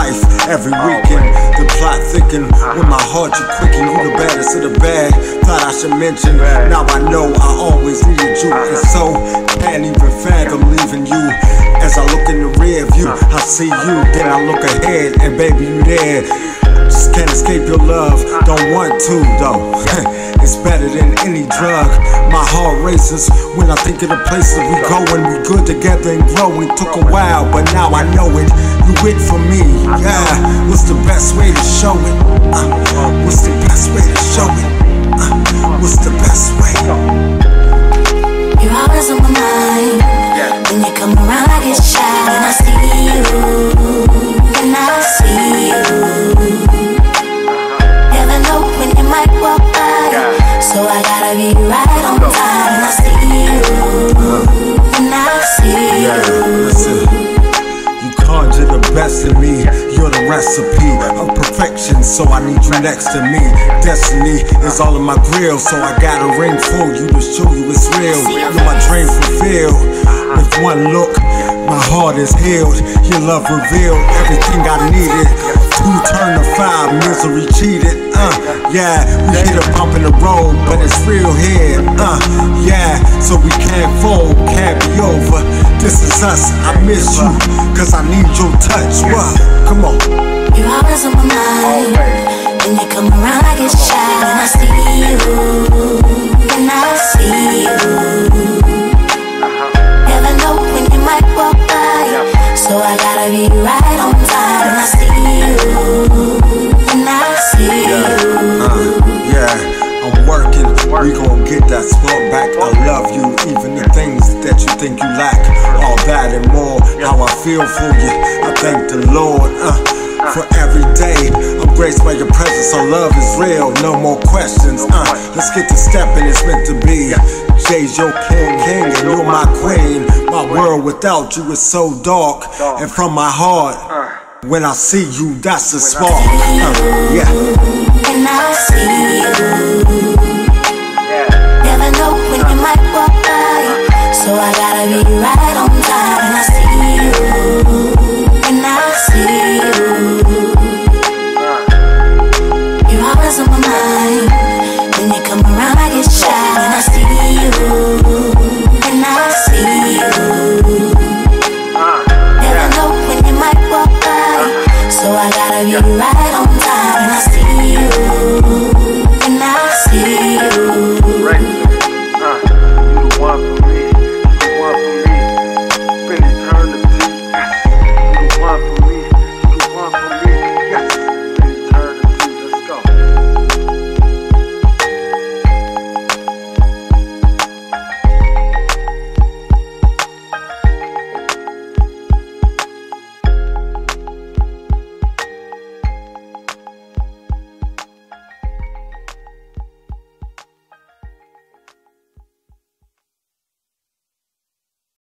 life every oh, weekend. The plot thicken uh-huh. with my heart you quicken. You the baddest of the bad. Thought I should mention. Now I know I always needed you, uh-huh. and so can't even fathom leaving you. As I look in the rear view, uh-huh. I see you. Then I look ahead, and baby you there. Just can't escape your love. Don't want to though. it's better than any drug. Heart races when I think of the places we go when we good together and growing. Took a while, but now I know it. You it for me, yeah. What's the best way to show it? Uh, what's the best way to show it? Uh, what's the best way? You're always on my mind. When you come around, I get shy. When I see you, when I see you. Never know when you might walk by. So I gotta be right best me. You're the recipe of perfection, so I need you next to me. Destiny is all in my grill, so I got a ring for you to show you it's real. You're my dream fulfilled. With one look, my heart is healed. Your love revealed everything I needed. Two turn to five, misery cheated. Uh, yeah, we hit a bump in the road, but it's real here. Uh, yeah, so we can't fold, can't be over. This is us, I miss you, cause I need your touch. What? Come on. You're always on my mind. When you come around, I get shy. When I see you, All that and more. How I feel for you. I thank the Lord. Uh, for every day, I'm graced by your presence. Our love is real, no more questions. Uh, let's get to stepping, it's meant to be. Jay's your king, king, and you're my queen. My world without you is so dark. And from my heart, when I see you, that's a spark. Uh, yeah.